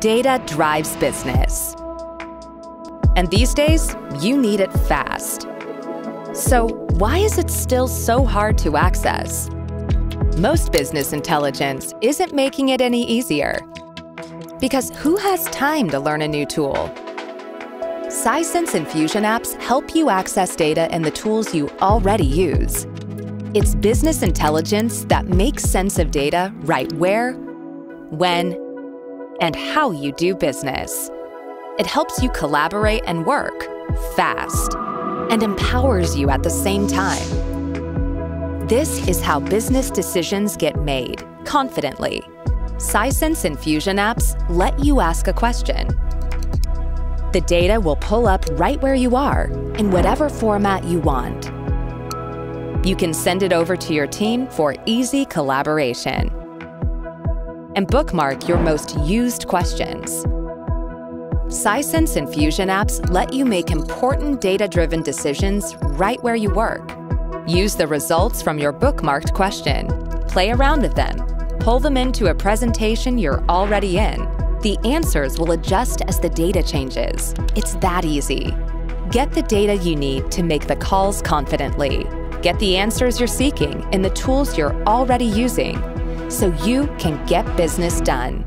Data drives business. And these days, you need it fast. So, why is it still so hard to access? Most business intelligence isn't making it any easier. Because who has time to learn a new tool? Sisense Infusion apps help you access data and the tools you already use. It's business intelligence that makes sense of data right where, when, and how you do business. It helps you collaborate and work fast and empowers you at the same time. This is how business decisions get made confidently. Sisense Infusion apps let you ask a question. The data will pull up right where you are in whatever format you want. You can send it over to your team for easy collaboration. And bookmark your most used questions. Sisense Infusion apps let you make important data-driven decisions right where you work. Use the results from your bookmarked question. Play around with them. Pull them into a presentation you're already in. The answers will adjust as the data changes. It's that easy. Get the data you need to make the calls confidently. Get the answers you're seeking in the tools you're already using so you can get business done.